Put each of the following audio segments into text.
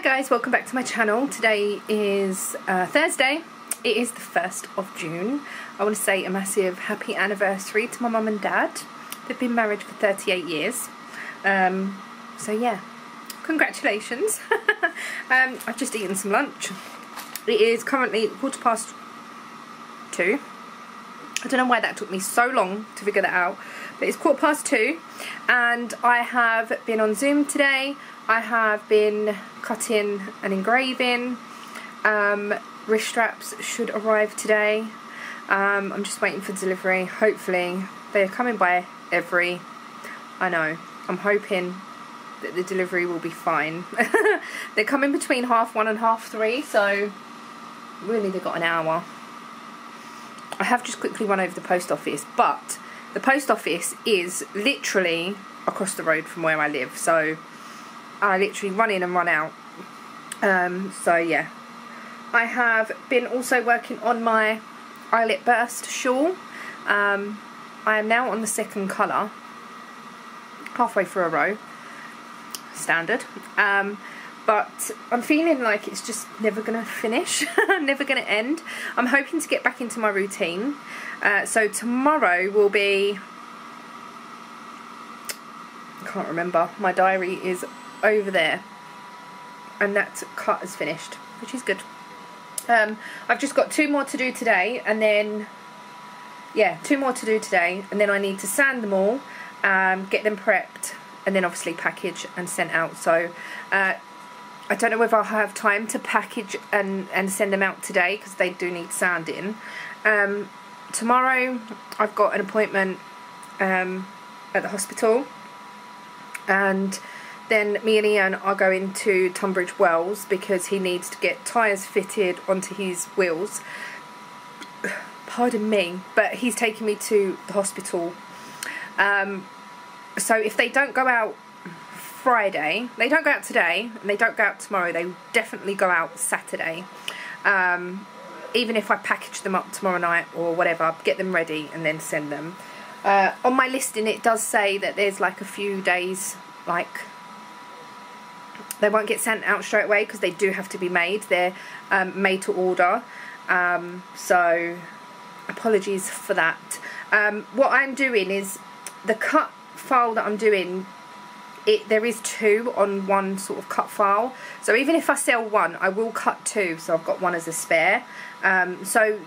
Hi guys, welcome back to my channel. Today is uh, Thursday. It is the 1st of June. I want to say a massive happy anniversary to my mum and dad. They've been married for 38 years. Um, so yeah, congratulations. um, I've just eaten some lunch. It is currently quarter past two. I don't know why that took me so long to figure that out. But it's quarter past two and I have been on Zoom today. I have been cutting and engraving. Um, wrist straps should arrive today. Um, I'm just waiting for delivery. Hopefully they're coming by every, I know, I'm hoping that the delivery will be fine. they're coming between half one and half three so really they've got an hour. I have just quickly run over the post office but the post office is literally across the road from where I live so I literally run in and run out. Um, so yeah. I have been also working on my eyelet burst shawl. Um, I am now on the second colour halfway through a row. Standard. Um, but I'm feeling like it's just never going to finish, never going to end. I'm hoping to get back into my routine. Uh, so tomorrow will be, I can't remember, my diary is over there and that cut is finished, which is good. Um, I've just got two more to do today and then, yeah, two more to do today and then I need to sand them all, um, get them prepped and then obviously package and sent out. So uh, I don't know whether I'll have time to package and, and send them out today because they do need sanding. Um, tomorrow I've got an appointment um, at the hospital and then me and Ian are going to Tunbridge Wells because he needs to get tyres fitted onto his wheels. Pardon me, but he's taking me to the hospital. Um, so if they don't go out Friday, they don't go out today, and they don't go out tomorrow, they definitely go out Saturday. Um, even if I package them up tomorrow night or whatever, get them ready and then send them. Uh, on my listing it does say that there's like a few days, like, they won't get sent out straight away because they do have to be made. They're um, made to order. Um, so, apologies for that. Um, what I'm doing is the cut file that I'm doing it there is two on one sort of cut file so even if I sell one I will cut two so I've got one as a spare um, so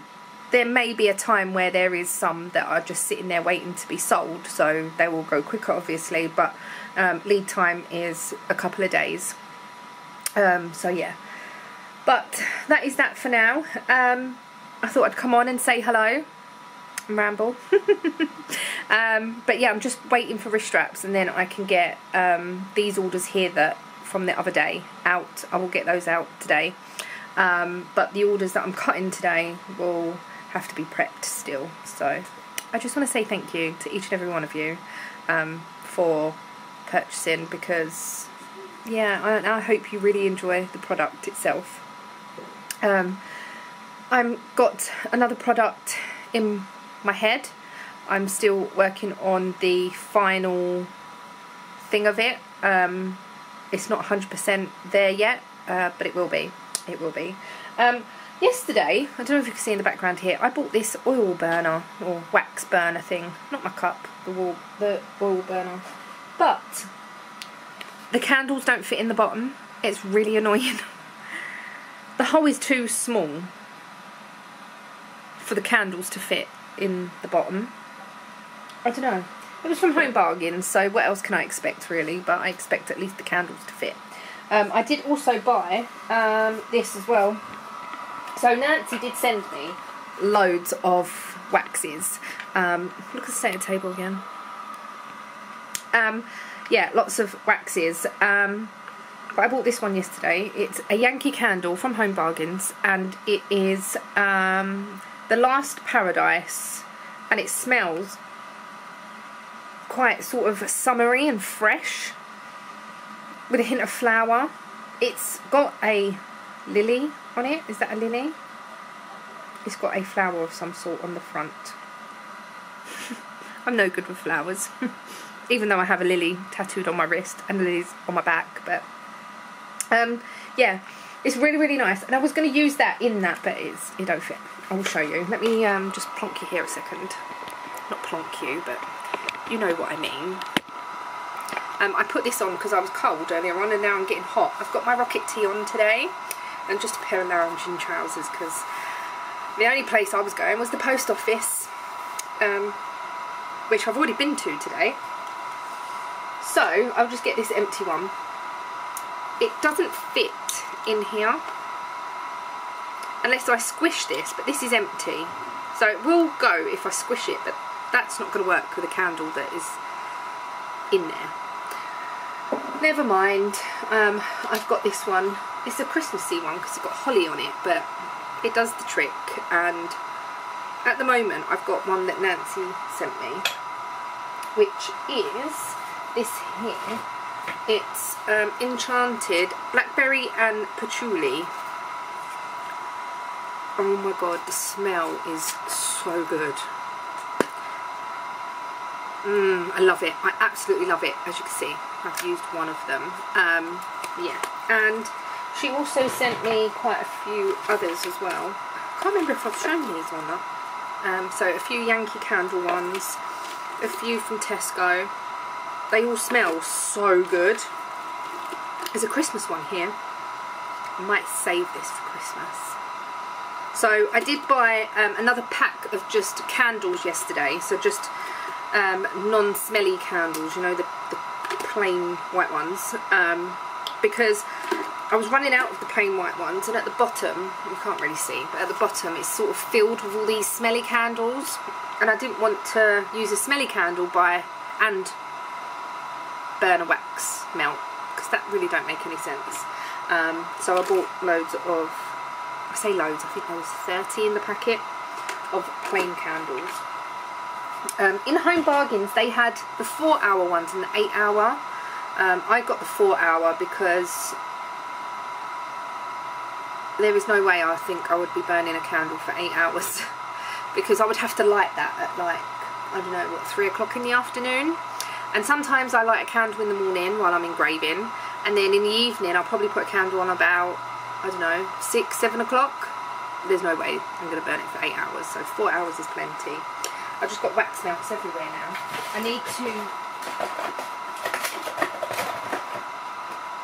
there may be a time where there is some that are just sitting there waiting to be sold so they will go quicker obviously but um, lead time is a couple of days um, so yeah but that is that for now um, I thought I'd come on and say hello ramble. um, but yeah, I'm just waiting for wrist straps and then I can get um, these orders here that from the other day out. I will get those out today. Um, but the orders that I'm cutting today will have to be prepped still. So I just want to say thank you to each and every one of you um, for purchasing because yeah, I, I, hope you really enjoy the product itself. Um, I've got another product in my head. I'm still working on the final thing of it. Um, it's not 100% there yet, uh, but it will be. It will be. Um, yesterday, I don't know if you can see in the background here, I bought this oil burner or wax burner thing. Not my cup, the wall, the oil burner. But the candles don't fit in the bottom. It's really annoying. the hole is too small for the candles to fit in the bottom. I don't know. It was from Home Bargains, so what else can I expect really? But I expect at least the candles to fit. Um, I did also buy um, this as well. So Nancy did send me loads of waxes. Um, look at the center table again. Um, yeah, lots of waxes. Um, but I bought this one yesterday. It's a Yankee Candle from Home Bargains, and it is um, the Last Paradise and it smells quite sort of summery and fresh with a hint of flower. It's got a lily on it. Is that a lily? It's got a flower of some sort on the front. I'm no good with flowers. Even though I have a lily tattooed on my wrist and lilies on my back. But Um, yeah, it's really, really nice. And I was going to use that in that, but it's, it don't fit. I will show you. Let me um, just plonk you here a second. Not plonk you, but you know what I mean. Um, I put this on because I was cold earlier on and now I'm getting hot. I've got my rocket tee on today and just a pair of lounging trousers because the only place I was going was the post office, um, which I've already been to today. So I'll just get this empty one. It doesn't fit in here unless I squish this, but this is empty. So it will go if I squish it, but that's not going to work with a candle that is in there. Never mind, um, I've got this one. It's a Christmassy one because it's got holly on it, but it does the trick. And at the moment, I've got one that Nancy sent me, which is this here. It's um, Enchanted Blackberry and Patchouli. Oh my god, the smell is so good. Mmm, I love it. I absolutely love it, as you can see. I've used one of them. Um, yeah, and she also sent me quite a few others as well. I can't remember if I've shown these or not. Um, so a few Yankee Candle ones, a few from Tesco. They all smell so good. There's a Christmas one here. I might save this for Christmas. So I did buy um, another pack of just candles yesterday. So just um, non-smelly candles, you know, the, the plain white ones. Um, because I was running out of the plain white ones and at the bottom, you can't really see, but at the bottom it's sort of filled with all these smelly candles and I didn't want to use a smelly candle by and burn a wax melt because that really don't make any sense. Um, so I bought loads of, I say loads, I think there was 30 in the packet of plain candles. Um, in Home Bargains they had the 4 hour ones and the 8 hour. Um, I got the 4 hour because there is no way I think I would be burning a candle for 8 hours because I would have to light that at like, I don't know, what, 3 o'clock in the afternoon. And sometimes I light a candle in the morning while I'm engraving and then in the evening I'll probably put a candle on about, I don't know, 6, 7 o'clock. There's no way I'm going to burn it for 8 hours, so 4 hours is plenty. I've just got wax melts everywhere now. I need to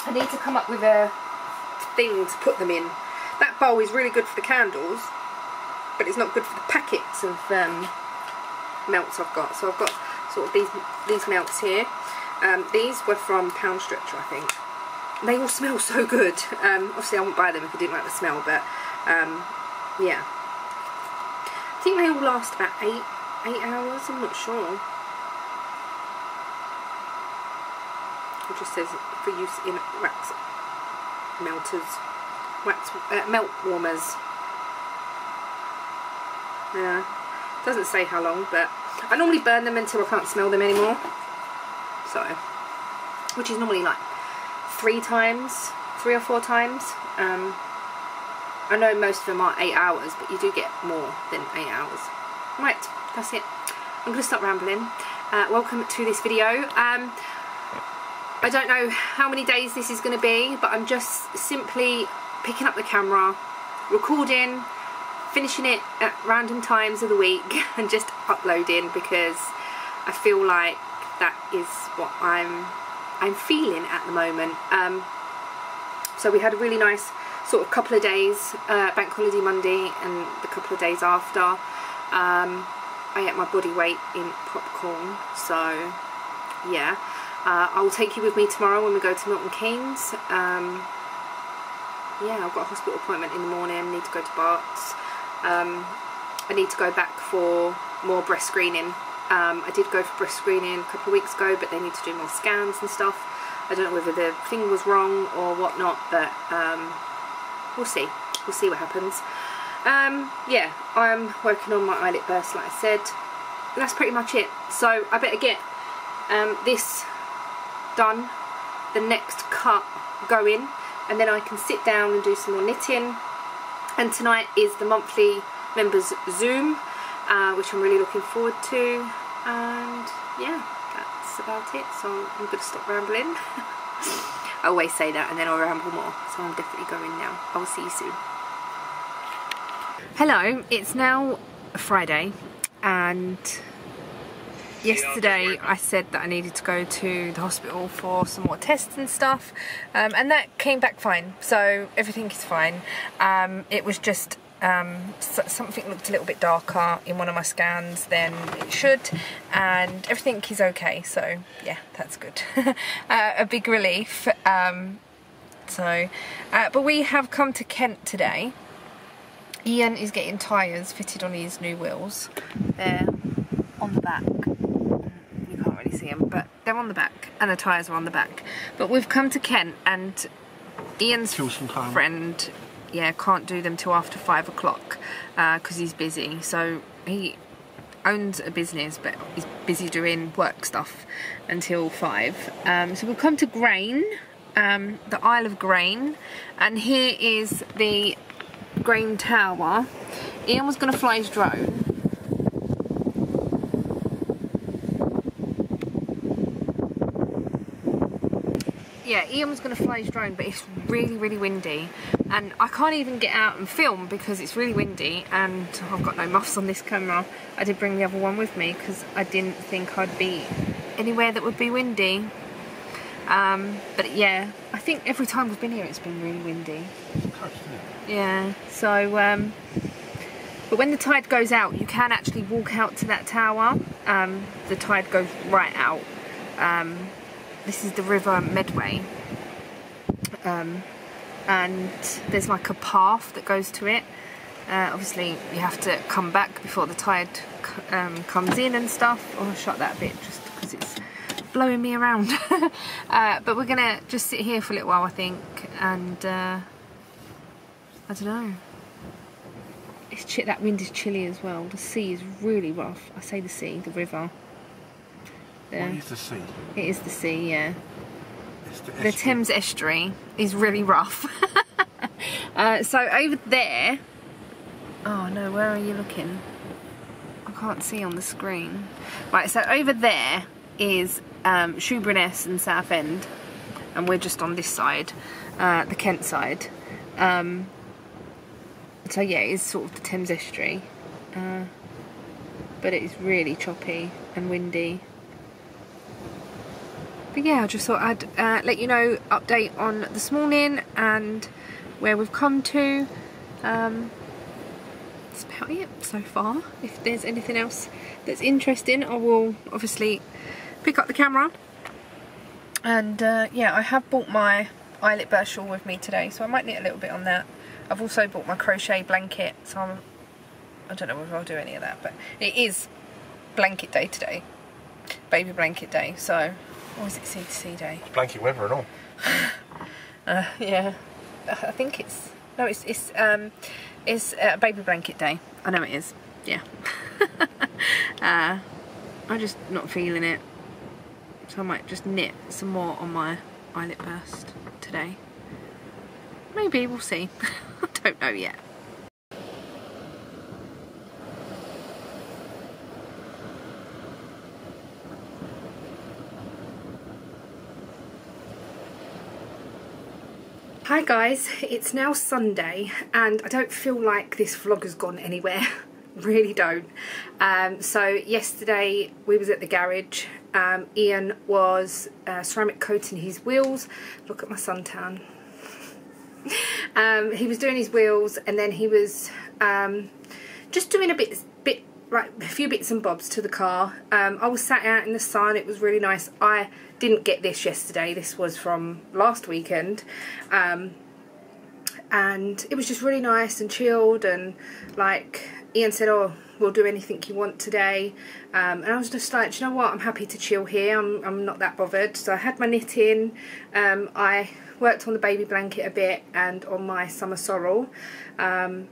I need to come up with a thing to put them in. That bowl is really good for the candles, but it's not good for the packets of um, melts I've got. So I've got sort of these these melts here. Um, these were from Pound Stretcher, I think. They all smell so good. Um, obviously, I wouldn't buy them if I didn't like the smell, but um, yeah. I think they all last about eight eight hours. I'm not sure. It just says for use in wax melters, wax uh, melt warmers. Yeah, doesn't say how long, but I normally burn them until I can't smell them anymore. So, which is normally like three times, three or four times. Um, I know most of them are eight hours, but you do get more than eight hours. Right, that's it. I'm going to stop rambling. Uh, welcome to this video. Um, I don't know how many days this is going to be, but I'm just simply picking up the camera, recording, finishing it at random times of the week and just uploading because I feel like that is what I'm I'm feeling at the moment. Um, so we had a really nice sort of couple of days, uh, Bank Holiday Monday and the couple of days after. Um, I ate my body weight in popcorn, so yeah. Uh, I'll take you with me tomorrow when we go to Milton Keynes. Um, yeah, I've got a hospital appointment in the morning, need to go to Barts. Um, I need to go back for more breast screening. Um, I did go for breast screening a couple of weeks ago, but they need to do more scans and stuff. I don't know whether the thing was wrong or whatnot, but um, we'll see. We'll see what happens. Um, yeah, I'm working on my eyelet burst, like I said. And that's pretty much it. So I better get um, this done, the next cut going, and then I can sit down and do some more knitting. And tonight is the monthly members Zoom, uh, which I'm really looking forward to. And yeah, that's about it. So I'm going to stop rambling. I always say that and then I'll ramble more. So I'm definitely going now. I will see you soon. Hello, it's now Friday and yesterday I said that I needed to go to the hospital for some more tests and stuff um, and that came back fine so everything is fine. Um, it was just um, something looked a little bit darker in one of my scans than it should and everything is okay so yeah that's good. Uh, a big relief um, so uh, but we have come to Kent today. Ian is getting tyres fitted on his new wheels. They're on the back really see them but they're on the back and the tyres are on the back but we've come to Kent and Ian's friend yeah, can't do them till after five o'clock because uh, he's busy. So he owns a business, but he's busy doing work stuff until five. Um, so we've come to Grain, um, the Isle of Grain, and here is the Grain Tower. Ian was going to fly his drone yeah, Ian was going to fly his drone, but it's really, really windy. And I can't even get out and film because it's really windy and I've got no muffs on this camera. I did bring the other one with me because I didn't think I'd be anywhere that would be windy. Um, but yeah, I think every time we've been here it's been really windy. Yeah, so, um, but when the tide goes out, you can actually walk out to that tower. Um, the tide goes right out. Um, this is the River Medway. Um, and there's like a path that goes to it. Uh, obviously, you have to come back before the tide um, comes in and stuff. Oh, shut that bit just because it's blowing me around. uh, but we're gonna just sit here for a little while, I think, and uh, I don't know. It's that wind is chilly as well. The sea is really rough. I say the sea, the river there. What is the sea? It is the sea, yeah. The, the, Thames estuary is really rough. uh, so over there, oh no, where are you looking? I can't see on the screen. Right, so over there is um, Shoeburyness and Southend, and we're just on this side, uh, the Kent side. Um, so yeah, it's sort of the Thames estuary, uh, but it is really choppy and windy but yeah I just thought I'd uh, let you know update on this morning and where we've come to. Um, that's about it so far. If there's anything else that's interesting I will obviously pick up the camera. And uh, yeah I have bought my eyelet burst shawl with me today so I might knit a little bit on that. I've also bought my crochet blanket so I'm I don't know whether I'll do any of that but it is blanket day today. Baby blanket day so or is it C to C day? It's blanket weather and all. uh, yeah, I think it's no, it's it's um, it's uh, baby blanket day. I know it is. Yeah. uh, I'm just not feeling it, so I might just knit some more on my eyelet burst today. Maybe we'll see. I don't know yet. Hi guys, it's now Sunday and I don't feel like this vlog has gone anywhere, really don't. Um, so yesterday we was at the garage, um, Ian was uh, ceramic coating his wheels, look at my suntan. um, he was doing his wheels and then he was um, just doing a bit, bit like a few bits and bobs to the car. Um, I was sat out in the sun, it was really nice. I didn't get this yesterday, this was from last weekend. Um, and it was just really nice and chilled and like Ian said, oh, we'll do anything you want today. Um, and I was just like, you know what, I'm happy to chill here, I'm, I'm not that bothered. So I had my knitting, um, I worked on the baby blanket a bit and on my summer sorrel. Um,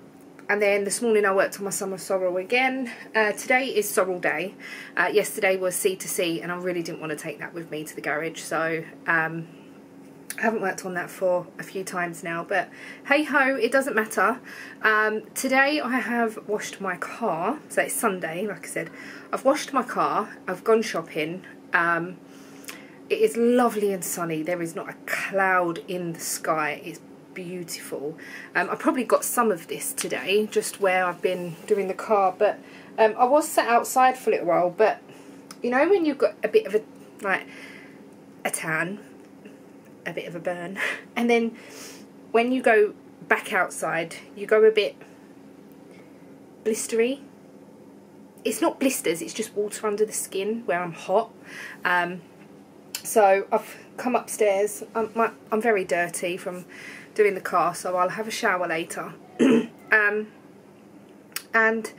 and then this morning I worked on my summer sorrel again. Uh, today is sorrel day. Uh, yesterday was C to C and I really didn't want to take that with me to the garage so um, I haven't worked on that for a few times now but hey ho it doesn't matter. Um, today I have washed my car so it's Sunday like I said. I've washed my car, I've gone shopping um, it is lovely and sunny. There is not a cloud in the sky. It's beautiful. Um, I probably got some of this today, just where I've been doing the car, but um, I was sat outside for a little while, but you know when you've got a bit of a, like, a tan, a bit of a burn, and then when you go back outside, you go a bit blistery. It's not blisters, it's just water under the skin where I'm hot. Um, so I've come upstairs. I'm, my, I'm very dirty from doing the car, so I'll have a shower later. um, and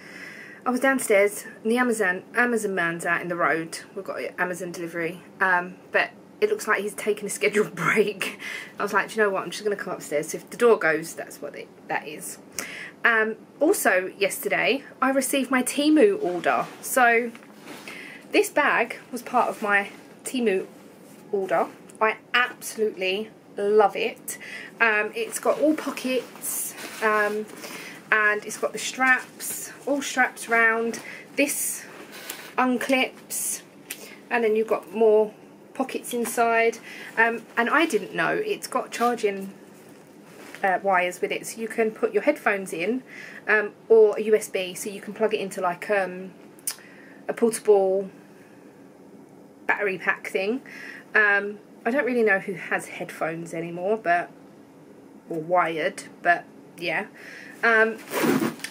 I was downstairs, and the Amazon Amazon man's out in the road. We've got Amazon delivery, um, but it looks like he's taking a scheduled break. I was like, you know what? I'm just to come upstairs. So if the door goes, that's what it, that is. Um, also, yesterday I received my Temu order. So this bag was part of my Temu order. I absolutely love it. Um, it's got all pockets um, and it's got the straps, all straps round. This unclips and then you've got more pockets inside um, and I didn't know it's got charging uh, wires with it so you can put your headphones in um, or a USB so you can plug it into like um, a portable battery pack thing um, I don't really know who has headphones anymore, but or wired, but yeah. Um,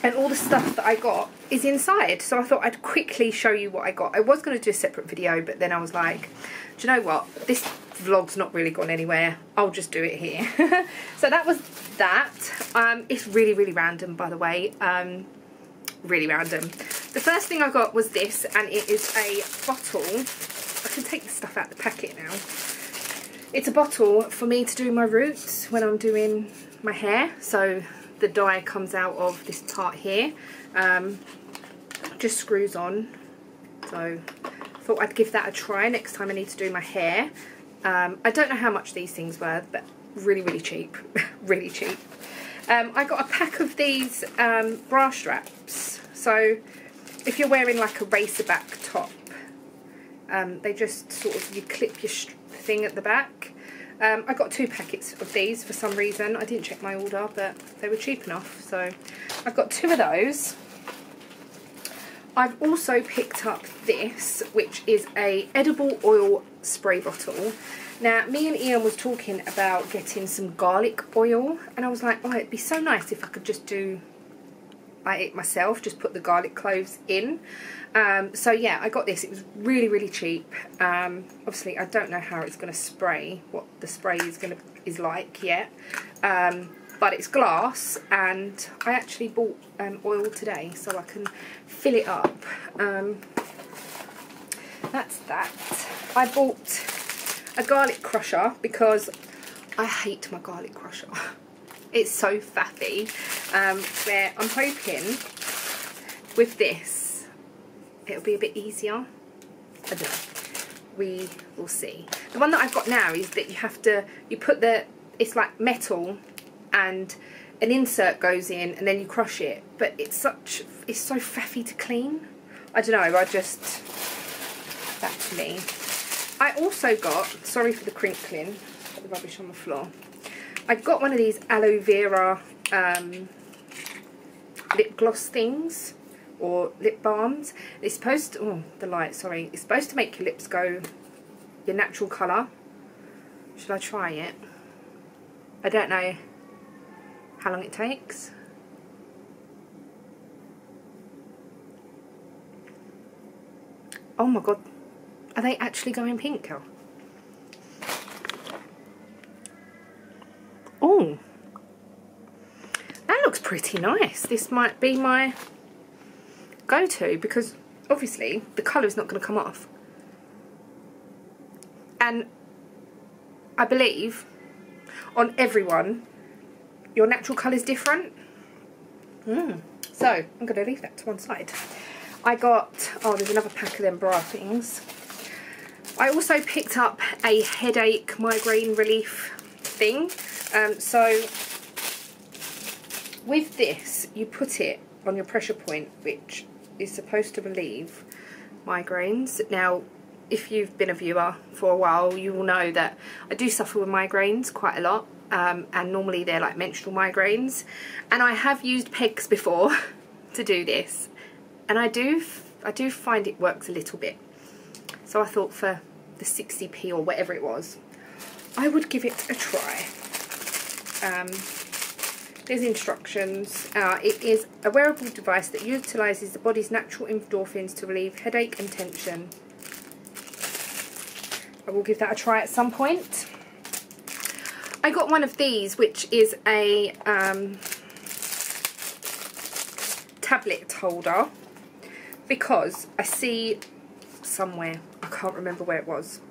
and all the stuff that I got is inside, so I thought I'd quickly show you what I got. I was going to do a separate video, but then I was like, do you know what? This vlog's not really gone anywhere. I'll just do it here. so that was that. Um, it's really, really random, by the way. Um, really random. The first thing I got was this, and it is a bottle. I can take the stuff out the packet now. It's a bottle for me to do my roots when I'm doing my hair. So the dye comes out of this part here. Um, just screws on. So thought I'd give that a try next time I need to do my hair. Um, I don't know how much these things were, but really, really cheap. really cheap. Um, I got a pack of these um, bra straps. So if you're wearing like a racerback top, um, they just sort of, you clip your thing at the back. Um, I got two packets of these for some reason. I didn't check my order, but they were cheap enough. So I've got two of those. I've also picked up this, which is a edible oil spray bottle. Now, me and Ian was talking about getting some garlic oil, and I was like, oh, it'd be so nice if I could just do like it myself, just put the garlic cloves in. Um, so yeah, I got this. It was really, really cheap. Um, obviously, I don't know how it's going to spray, what the spray is going to is like yet. Um, but it's glass, and I actually bought um, oil today, so I can fill it up. Um, that's that. I bought a garlic crusher because I hate my garlic crusher. It's so faffy. Um, where I'm hoping with this it'll be a bit easier. I don't know. We will see. The one that I've got now is that you have to, you put the, it's like metal and an insert goes in and then you crush it. But it's such, it's so faffy to clean. I don't know, I just, that's me. I also got, sorry for the crinkling, the rubbish on the floor. I got one of these aloe vera um, lip gloss things or lip balms. It's supposed to, oh, the light, sorry. It's supposed to make your lips go your natural colour. Should I try it? I don't know how long it takes. Oh my god, are they actually going pink, Cal? Oh, that looks pretty nice. This might be my go to because obviously the colour is not going to come off. And I believe on everyone your natural colour is different. Mm. So I'm going to leave that to one side. I got, oh there's another pack of them bra things. I also picked up a headache migraine relief thing. Um, so with this you put it on your pressure point which is supposed to relieve migraines. Now, if you've been a viewer for a while, you will know that I do suffer with migraines quite a lot. Um, and normally they're like menstrual migraines. And I have used pegs before to do this. And I do, I do find it works a little bit. So I thought for the 60p or whatever it was, I would give it a try. Um, there's instructions. Uh, it is a wearable device that utilises the body's natural endorphins to relieve headache and tension. I will give that a try at some point. I got one of these, which is a um, tablet holder, because I see somewhere, I can't remember where it was,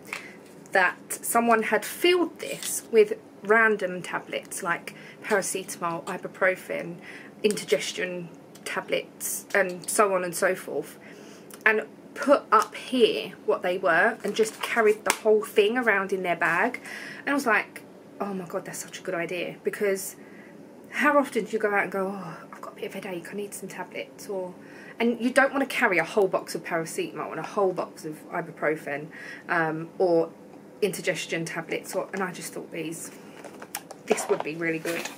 that someone had filled this with random tablets like paracetamol, ibuprofen, indigestion tablets, and so on and so forth, and put up here what they were and just carried the whole thing around in their bag. And I was like, oh my god, that's such a good idea because how often do you go out and go, oh, I've got a bit of a headache, I need some tablets, or and you don't want to carry a whole box of paracetamol and a whole box of ibuprofen um, or indigestion tablets, or and I just thought these this would be really good.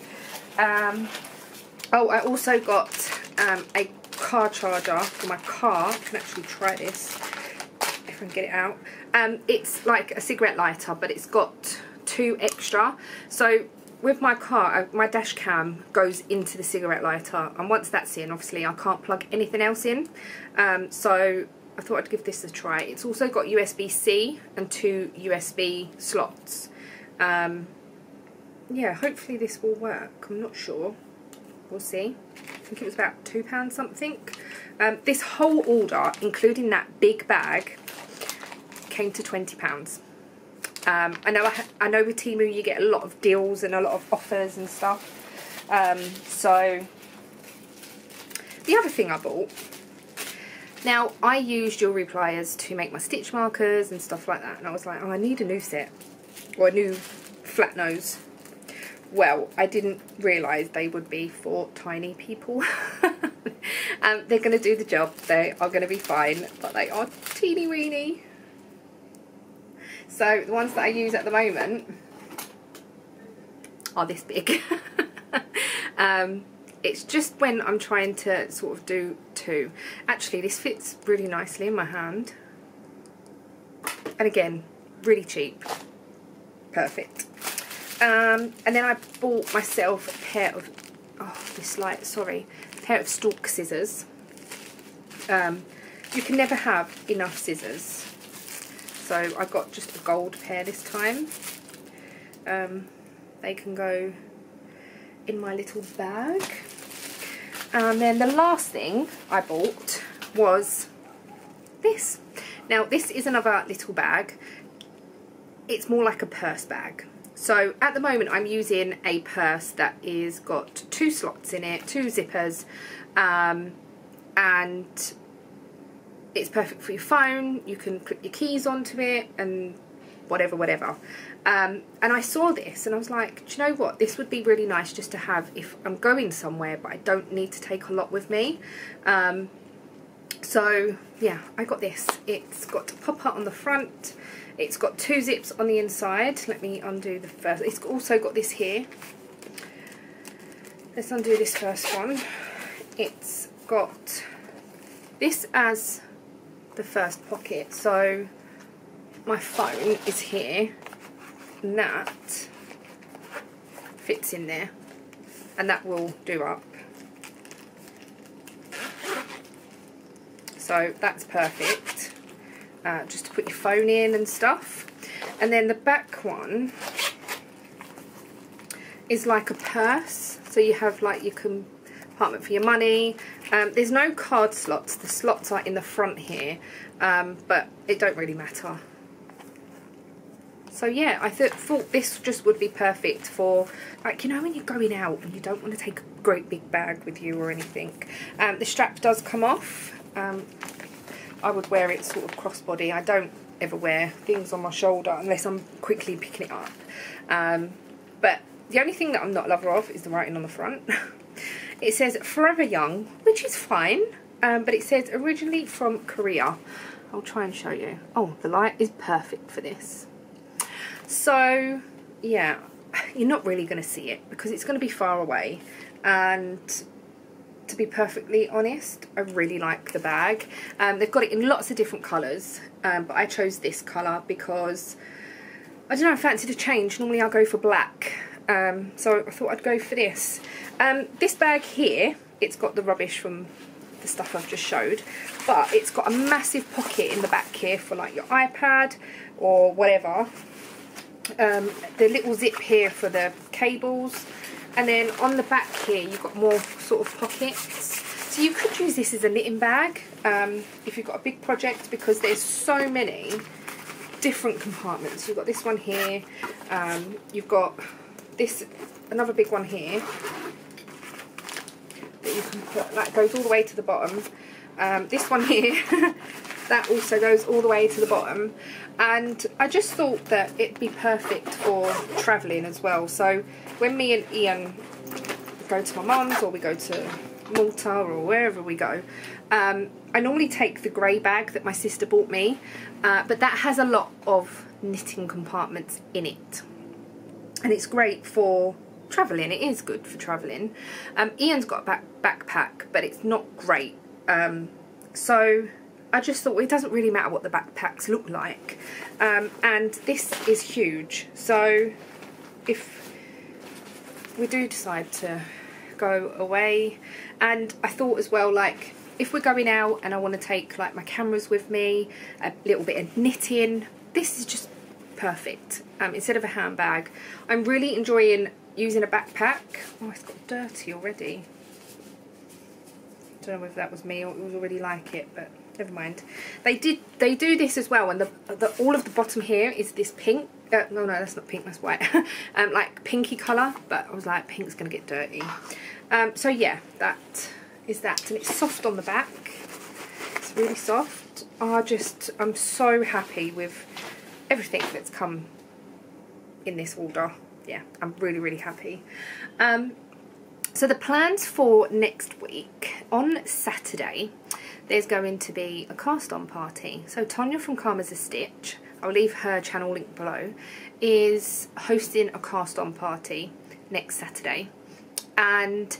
Um, oh, I also got um, a car charger for my car. I can actually try this if I can get it out. Um, it's like a cigarette lighter, but it's got two extra. So with my car, uh, my dash cam goes into the cigarette lighter, and once that's in, obviously I can't plug anything else in. Um, so I thought I'd give this a try. It's also got USB-C and two USB slots. Um, yeah, hopefully this will work. I'm not sure. We'll see. I think it was about £2 something. Um, this whole order, including that big bag, came to £20. Um, I know I, I, know with Temu you get a lot of deals and a lot of offers and stuff. Um, so the other thing I bought. Now I use jewellery pliers to make my stitch markers and stuff like that. And I was like, oh, I need a new set or a new flat nose well, I didn't realise they would be for tiny people. um, they're going to do the job, they are going to be fine, but they are teeny weeny. So the ones that I use at the moment are this big. um, it's just when I'm trying to sort of do two. Actually, this fits really nicely in my hand. And again, really cheap. Perfect. Um, and then I bought myself a pair of, oh, this light, sorry, a pair of stork scissors. Um, you can never have enough scissors. So I got just a gold pair this time. Um, they can go in my little bag. And then the last thing I bought was this. Now this is another little bag. It's more like a purse bag. So at the moment I'm using a purse that is got two slots in it, two zippers, um, and it's perfect for your phone. You can put your keys onto it and whatever, whatever. Um, and I saw this and I was like, do you know what? This would be really nice just to have if I'm going somewhere, but I don't need to take a lot with me. Um, so yeah, I got this. It's got a popper on the front. It's got two zips on the inside. Let me undo the first. It's also got this here. Let's undo this first one. It's got this as the first pocket. So my phone is here. That fits in there. And that will do up. So that's perfect uh, just to put your phone in and stuff. And then the back one is like a purse. So you have like you can compartment for your money. Um, there's no card slots. The slots are in the front here, um, but it don't really matter. So yeah, I th thought this just would be perfect for, like, you know when you're going out and you don't want to take a great big bag with you or anything. Um, the strap does come off. Um, I would wear it sort of crossbody. I don't ever wear things on my shoulder unless I'm quickly picking it up. Um, but the only thing that I'm not a lover of is the writing on the front. it says Forever Young, which is fine, um, but it says originally from Korea. I'll try and show you. Oh, the light is perfect for this. So, yeah, you're not really going to see it because it's going to be far away. And to be perfectly honest, I really like the bag. Um, they've got it in lots of different colours, um, but I chose this colour because, I don't know, I fancied a change. Normally I go for black, um, so I thought I'd go for this. Um, this bag here, it's got the rubbish from the stuff I've just showed, but it's got a massive pocket in the back here for like your iPad or whatever. Um, the little zip here for the cables. And then on the back here you've got more sort of pockets. So you could use this as a knitting bag um, if you've got a big project because there's so many different compartments. You've got this one here um, you've got this another big one here that you can put that goes all the way to the bottom. Um, this one here that also goes all the way to the bottom. And I just thought that it'd be perfect for travelling as well. So when me and Ian go to my mum's or we go to Malta or wherever we go um, I normally take the grey bag that my sister bought me uh, but that has a lot of knitting compartments in it. And it's great for travelling. It is good for travelling. Um, Ian's got a back backpack but it's not great. Um, so I just thought it doesn't really matter what the backpacks look like. Um, and this is huge. So if we do decide to go away and I thought as well like if we're going out and I want to take like my cameras with me a little bit of knitting this is just perfect. Um, instead of a handbag I'm really enjoying using a backpack. Oh it's got dirty already. Don't know whether that was me or it was already like it but never mind. They did they do this as well, and the, the all of the bottom here is this pink. Uh, no, no, that's not pink. That's white. um, like pinky colour, but I was like, pink's gonna get dirty. Um, so yeah, that is that, and it's soft on the back. It's really soft. I just I'm so happy with everything that's come in this order. Yeah, I'm really really happy. Um, so the plans for next week on Saturday there's going to be a cast on party. So Tonya from Karma's a Stitch, I'll leave her channel link below, is hosting a cast on party next Saturday. And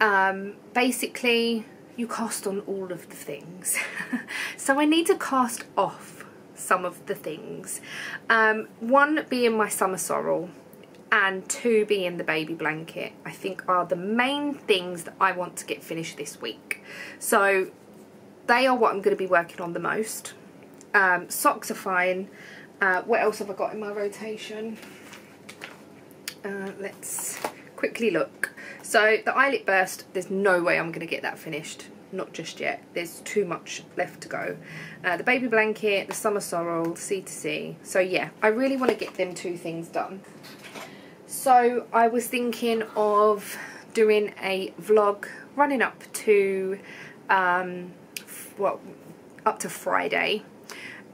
um, basically you cast on all of the things. so I need to cast off some of the things. Um, one being my summer sorrel and two being the baby blanket I think are the main things that I want to get finished this week. So they are what I'm going to be working on the most. Um, socks are fine. Uh, what else have I got in my rotation? Uh, let's quickly look. So the eyelet burst, there's no way I'm going to get that finished. Not just yet. There's too much left to go. Uh, the baby blanket, the summer sorrel, C to C. So yeah, I really want to get them two things done. So I was thinking of doing a vlog running up to um, well, up to Friday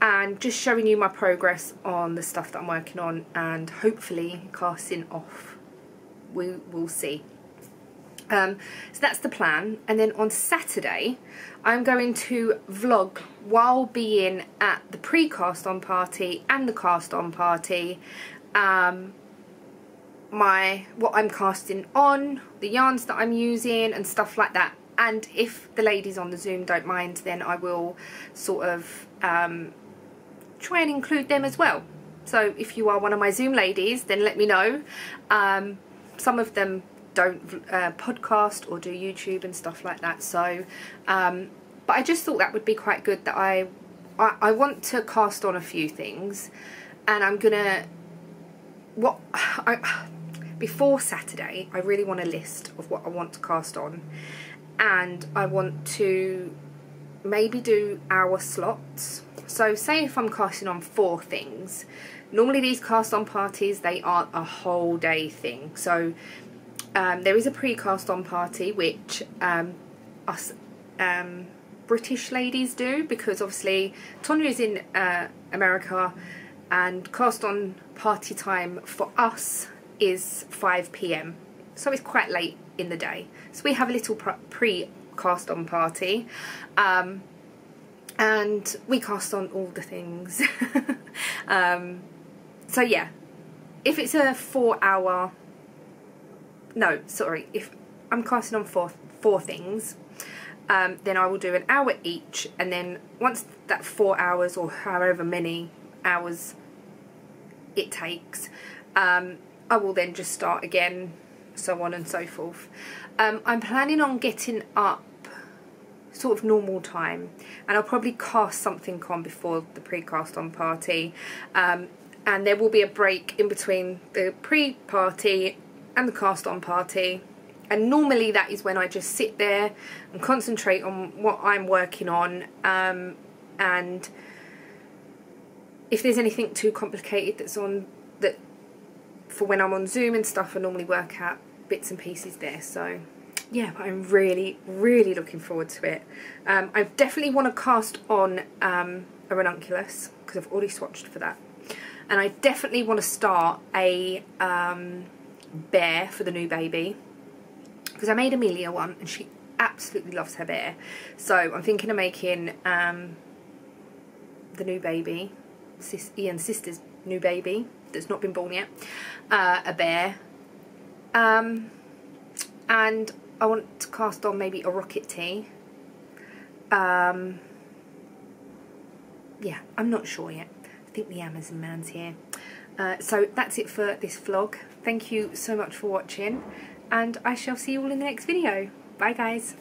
and just showing you my progress on the stuff that I'm working on and hopefully casting off. We will see. Um, so that's the plan and then on Saturday I'm going to vlog while being at the pre-cast on party and the cast on party um, my what I'm casting on, the yarns that I'm using and stuff like that and if the ladies on the Zoom don't mind then I will sort of um, try and include them as well. So if you are one of my Zoom ladies then let me know. Um, some of them don't uh, podcast or do YouTube and stuff like that. So um, but I just thought that would be quite good that I, I, I want to cast on a few things. And I'm gonna what I before Saturday I really want a list of what I want to cast on and I want to maybe do hour slots. So say if I'm casting on four things, normally these cast on parties, they aren't a whole day thing. So um, there is a pre-cast on party which um, us um, British ladies do because obviously Tonya is in uh, America and cast on party time for us is 5pm so it's quite late in the day. So we have a little pre-cast on party. Um, and we cast on all the things. um, so yeah, if it's a four hour, no, sorry, if I'm casting on four four things, um, then I will do an hour each, and then once that four hours or however many hours it takes, um, I will then just start again, so on and so forth. Um, I'm planning on getting up sort of normal time and I'll probably cast something on before the pre-cast on party um, and there will be a break in between the pre-party and the cast on party and normally that is when I just sit there and concentrate on what I'm working on um, and if there's anything too complicated that's on that for when I'm on Zoom and stuff I normally work out bits and pieces there. So yeah I'm really really looking forward to it. Um, I definitely want to cast on um, a ranunculus because I've already swatched for that. And I definitely want to start a um, bear for the new baby because I made Amelia one and she absolutely loves her bear. So I'm thinking of making um, the new baby sis Ian's sister's new baby that's not been born yet uh, a bear um, and I want to cast on maybe a rocket tea. Um, yeah I'm not sure yet. I think the Amazon man's here. Uh, so that's it for this vlog. Thank you so much for watching and I shall see you all in the next video. Bye guys